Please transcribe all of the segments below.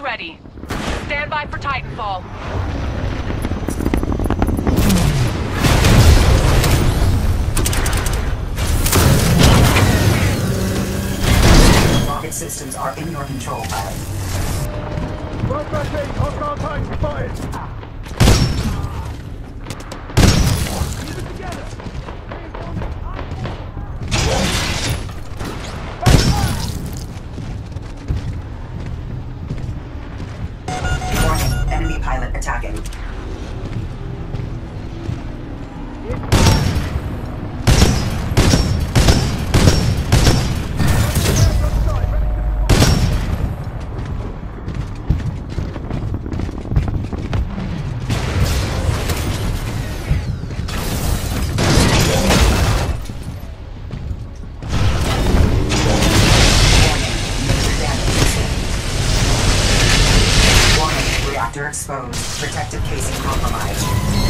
Titan ready. Stand by for Titanfall. Rocket systems are in your control, pilot. Flashbang, hostile tank spotted. Exposed. Protective casing compromised.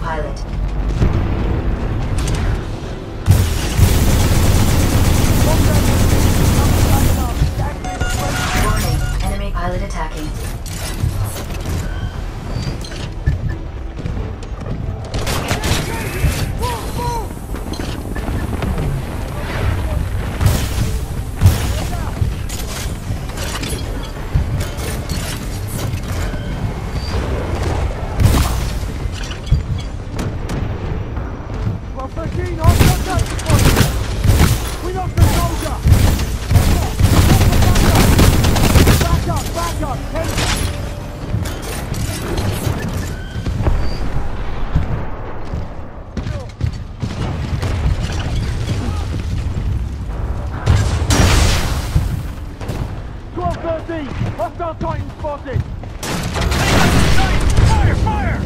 Pilot. Hostile Titan spotted. Fire, fire!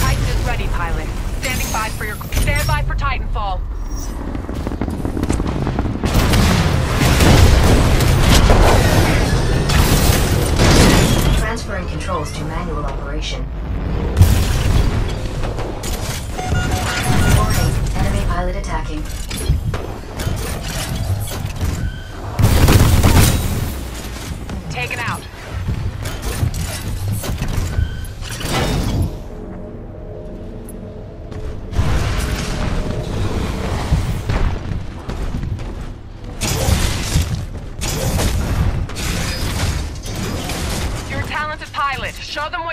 Titan is ready, pilot. Standing by for your stand by for Titanfall. Manual operation. Warning, enemy pilot attacking.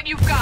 You've got.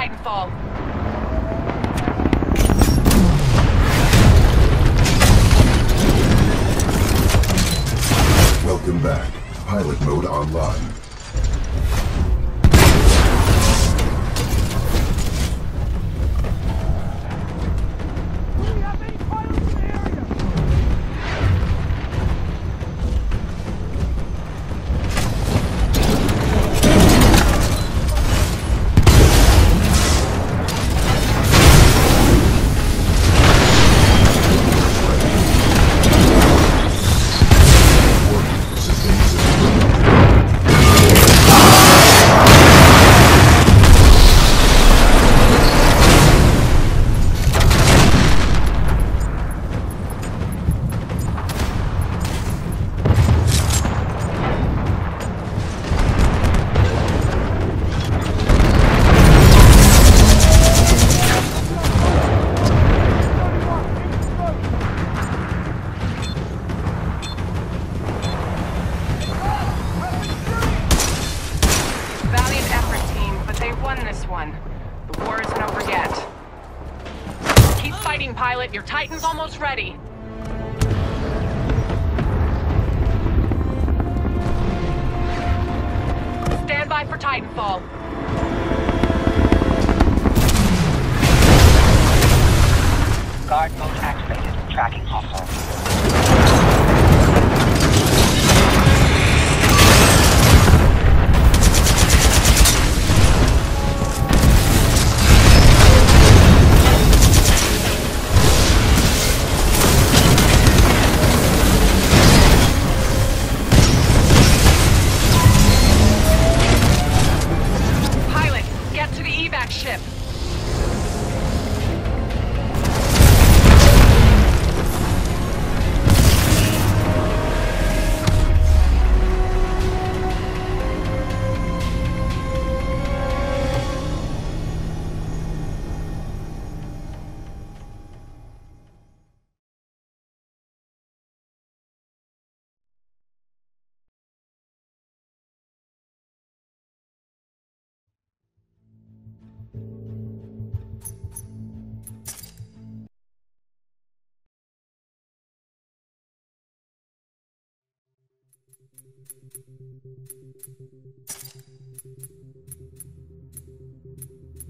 Titanfall. Welcome back. Pilot mode online. Stand for Titanfall. Guard mode activated. Tracking hostile. Thank you.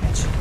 damage.